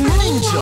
ninja.